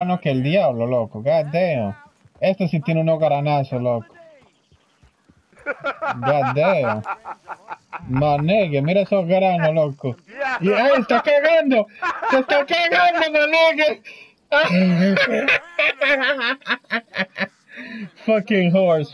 No, que el diablo, loco. God damn. Este sí tiene unos granazos, loco. God damn. Manegue, mira esos granos, loco. Y ahí está cagando. Se está cagando, manegue. Fucking horse.